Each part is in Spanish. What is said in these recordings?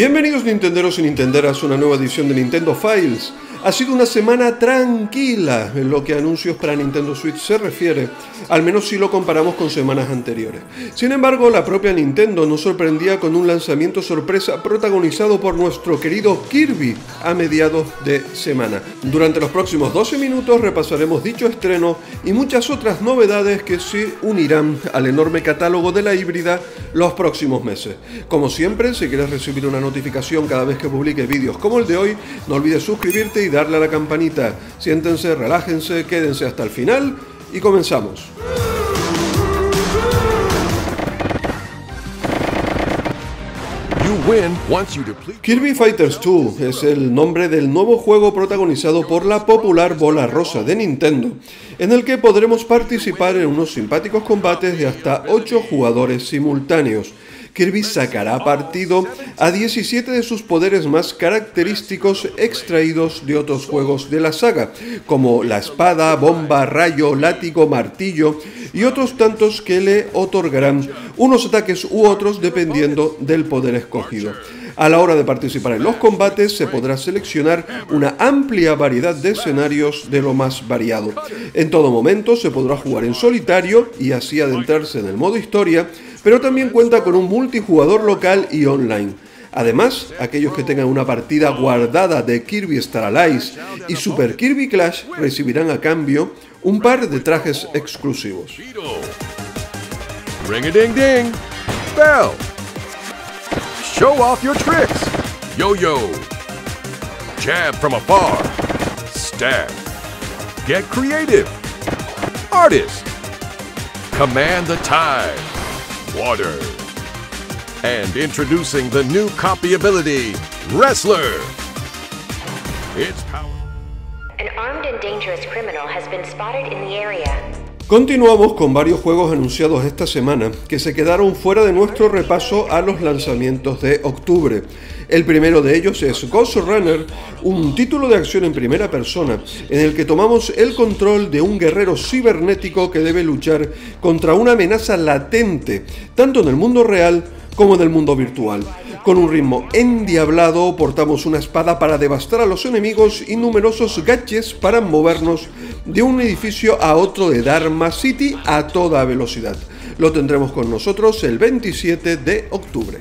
Bienvenidos Nintenderos y Nintenderas a una nueva edición de Nintendo Files. Ha sido una semana tranquila en lo que anuncios para Nintendo Switch se refiere, al menos si lo comparamos con semanas anteriores. Sin embargo, la propia Nintendo nos sorprendía con un lanzamiento sorpresa protagonizado por nuestro querido Kirby a mediados de semana. Durante los próximos 12 minutos repasaremos dicho estreno y muchas otras novedades que se unirán al enorme catálogo de la híbrida los próximos meses. Como siempre, si quieres recibir una notificación cada vez que publique vídeos como el de hoy, no olvides suscribirte y darle a la campanita. Siéntense, relájense, quédense hasta el final y comenzamos. Kirby Fighters 2 es el nombre del nuevo juego protagonizado por la popular bola rosa de Nintendo, en el que podremos participar en unos simpáticos combates de hasta 8 jugadores simultáneos. Kirby sacará partido a 17 de sus poderes más característicos extraídos de otros juegos de la saga, como la espada, bomba, rayo, látigo, martillo y otros tantos que le otorgarán unos ataques u otros dependiendo del poder escogido. A la hora de participar en los combates se podrá seleccionar una amplia variedad de escenarios de lo más variado. En todo momento se podrá jugar en solitario y así adentrarse en el modo historia, pero también cuenta con un multijugador local y online. Además, aquellos que tengan una partida guardada de Kirby Star Allies y Super Kirby Clash recibirán a cambio un par de trajes exclusivos. Ring a ding ding. Bell. Show off your tricks. Yo yo. Jab from afar. Stab. Get creative. Artist. Command the tide. Water. And introducing the new copy ability, Wrestler. It's power. An armed and dangerous criminal has been spotted in the area. Continuamos con varios juegos anunciados esta semana que se quedaron fuera de nuestro repaso a los lanzamientos de octubre. El primero de ellos es Ghost Runner, un título de acción en primera persona en el que tomamos el control de un guerrero cibernético que debe luchar contra una amenaza latente, tanto en el mundo real como en el mundo virtual. Con un ritmo endiablado, portamos una espada para devastar a los enemigos y numerosos gadgets para movernos de un edificio a otro de Dharma City a toda velocidad. Lo tendremos con nosotros el 27 de octubre.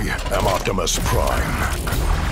I am Optimus Prime.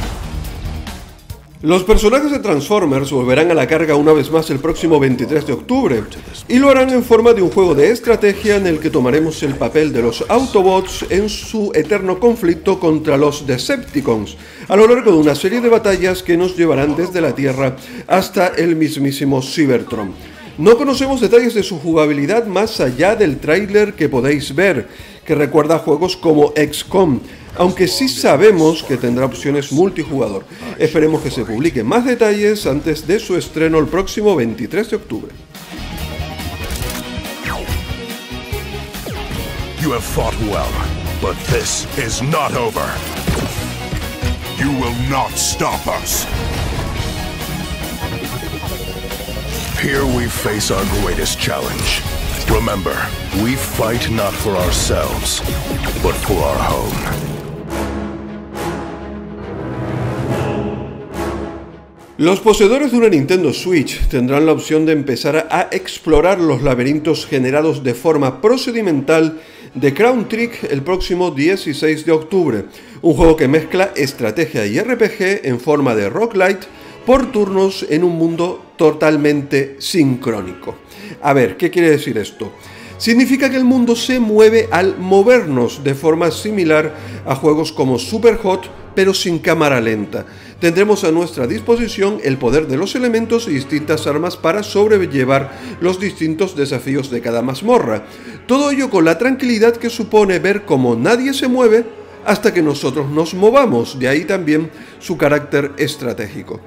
Los personajes de Transformers volverán a la carga una vez más el próximo 23 de octubre, y lo harán en forma de un juego de estrategia en el que tomaremos el papel de los Autobots en su eterno conflicto contra los Decepticons, a lo largo de una serie de batallas que nos llevarán desde la Tierra hasta el mismísimo Cybertron. No conocemos detalles de su jugabilidad más allá del tráiler que podéis ver, que recuerda juegos como XCOM, aunque sí sabemos que tendrá opciones multijugador. Esperemos que se publiquen más detalles antes de su estreno el próximo 23 de octubre. You have fought well, but this is not over. You will not stop us. Here we face our greatest challenge. Remember, we fight not for ourselves, but for our home. Los poseedores de una Nintendo Switch tendrán la opción de empezar a explorar los laberintos generados de forma procedimental de Crown Trick el próximo 16 de octubre, un juego que mezcla estrategia y RPG en forma de roguelite por turnos en un mundo totalmente sincrónico. A ver, ¿qué quiere decir esto? Significa que el mundo se mueve al movernos de forma similar a juegos como Superhot, pero sin cámara lenta. Tendremos a nuestra disposición el poder de los elementos y distintas armas para sobrellevar los distintos desafíos de cada mazmorra. Todo ello con la tranquilidad que supone ver cómo nadie se mueve hasta que nosotros nos movamos, de ahí también su carácter estratégico.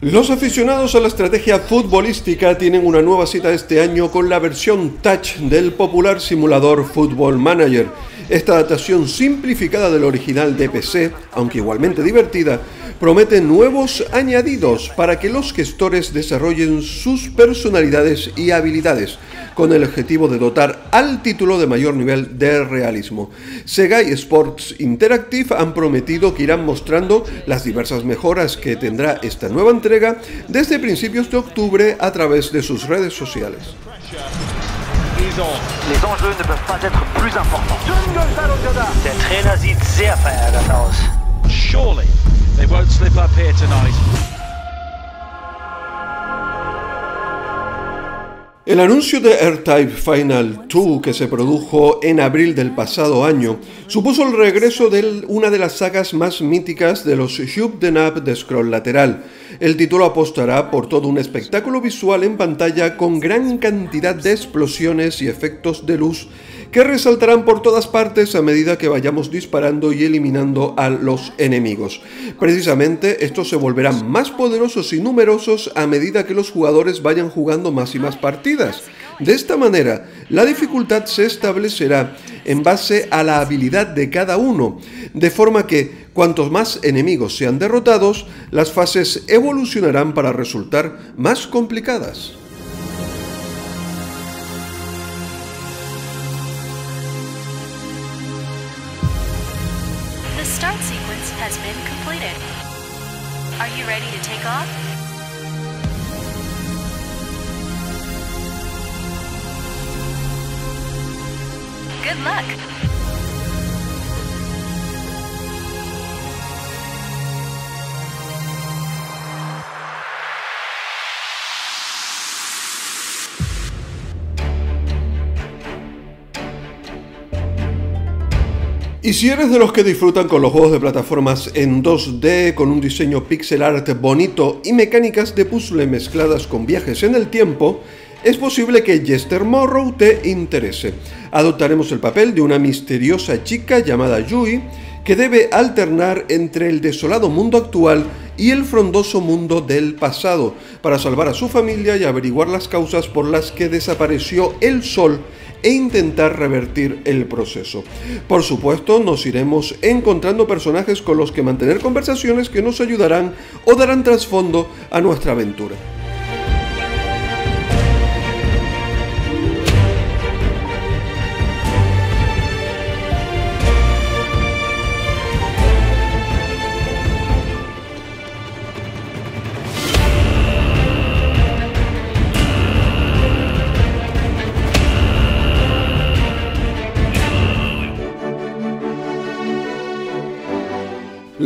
Los aficionados a la estrategia futbolística tienen una nueva cita este año con la versión Touch del popular simulador Football Manager. Esta adaptación simplificada del original de PC, aunque igualmente divertida, promete nuevos añadidos para que los gestores desarrollen sus personalidades y habilidades, con el objetivo de dotar al título de mayor nivel de realismo. Sega y Sports Interactive han prometido que irán mostrando las diversas mejoras que tendrá esta nueva entrega desde principios de octubre a través de sus redes sociales. Les enjeux ne peuvent pas être plus importants. Der Trainer sieht sehr verärgert aus. Surely they won't slip up here tonight. El anuncio de R-Type Final 2 que se produjo en abril del pasado año supuso el regreso de una de las sagas más míticas de los Shoot the Up de scroll lateral. El título apostará por todo un espectáculo visual en pantalla con gran cantidad de explosiones y efectos de luz que resaltarán por todas partes a medida que vayamos disparando y eliminando a los enemigos. Precisamente estos se volverán más poderosos y numerosos a medida que los jugadores vayan jugando más y más partidas. De esta manera, la dificultad se establecerá en base a la habilidad de cada uno, de forma que cuantos más enemigos sean derrotados, las fases evolucionarán para resultar más complicadas. start sequence has been completed. Are you ready to take off? Good luck! Y si eres de los que disfrutan con los juegos de plataformas en 2D, con un diseño pixel art bonito y mecánicas de puzzle mezcladas con viajes en el tiempo, es posible que Jester Morrow te interese. Adoptaremos el papel de una misteriosa chica llamada Yui, que debe alternar entre el desolado mundo actual y el frondoso mundo del pasado, para salvar a su familia y averiguar las causas por las que desapareció el sol e intentar revertir el proceso. Por supuesto, nos iremos encontrando personajes con los que mantener conversaciones que nos ayudarán o darán trasfondo a nuestra aventura.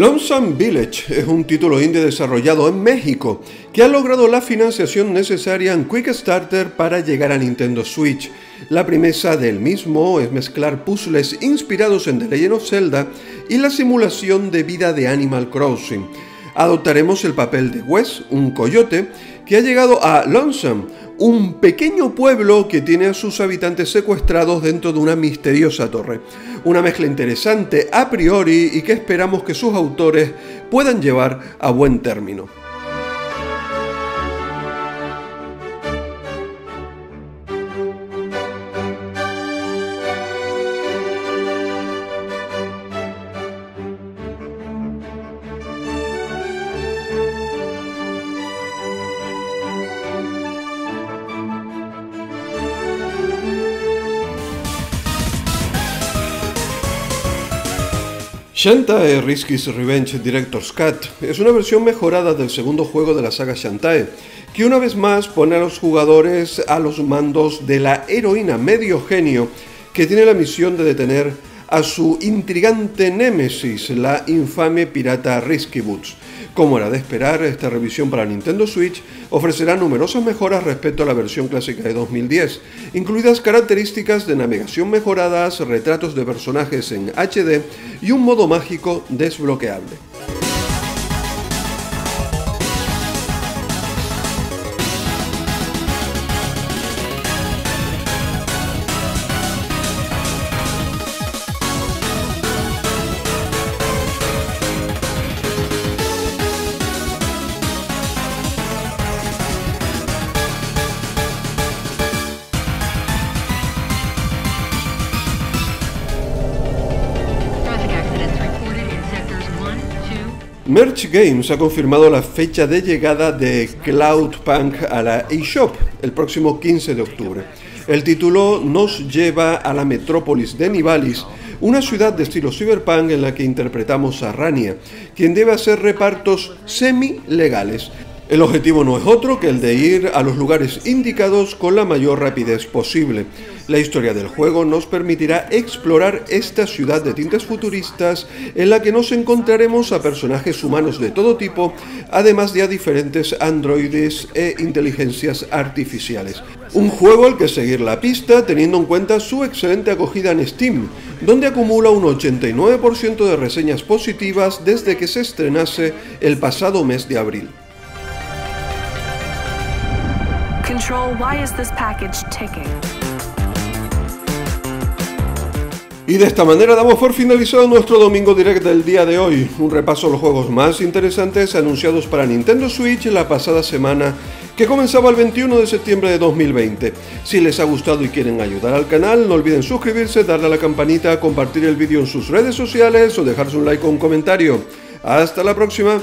Lonesome Village es un título indie desarrollado en México que ha logrado la financiación necesaria en Quick Starter para llegar a Nintendo Switch. La premisa del mismo es mezclar puzzles inspirados en The Legend of Zelda y la simulación de vida de Animal Crossing. Adoptaremos el papel de Wes, un coyote, que ha llegado a Lonesome, un pequeño pueblo que tiene a sus habitantes secuestrados dentro de una misteriosa torre. Una mezcla interesante a priori y que esperamos que sus autores puedan llevar a buen término. Shantae Risky's Revenge Director's Cut es una versión mejorada del segundo juego de la saga Shantae, que una vez más pone a los jugadores a los mandos de la heroína medio genio que tiene la misión de detener a su intrigante némesis, la infame pirata Risky Boots. Como era de esperar, esta revisión para Nintendo Switch ofrecerá numerosas mejoras respecto a la versión clásica de 2010, incluidas características de navegación mejoradas, retratos de personajes en HD y un modo mágico desbloqueable. Merch Games ha confirmado la fecha de llegada de Cloudpunk a la eShop el próximo 15 de octubre. El título nos lleva a la metrópolis de Nivalis, una ciudad de estilo cyberpunk en la que interpretamos a Rania, quien debe hacer repartos semi-legales. El objetivo no es otro que el de ir a los lugares indicados con la mayor rapidez posible. La historia del juego nos permitirá explorar esta ciudad de tintes futuristas en la que nos encontraremos a personajes humanos de todo tipo, además de a diferentes androides e inteligencias artificiales. Un juego al que seguir la pista teniendo en cuenta su excelente acogida en Steam, donde acumula un 89% de reseñas positivas desde que se estrenase el pasado mes de abril. Control? Y de esta manera damos por finalizado nuestro Domingo Direct del día de hoy. Un repaso a los juegos más interesantes anunciados para Nintendo Switch la pasada semana que comenzaba el 21 de septiembre de 2020. Si les ha gustado y quieren ayudar al canal, no olviden suscribirse, darle a la campanita, compartir el vídeo en sus redes sociales o dejarse un like o un comentario. Hasta la próxima.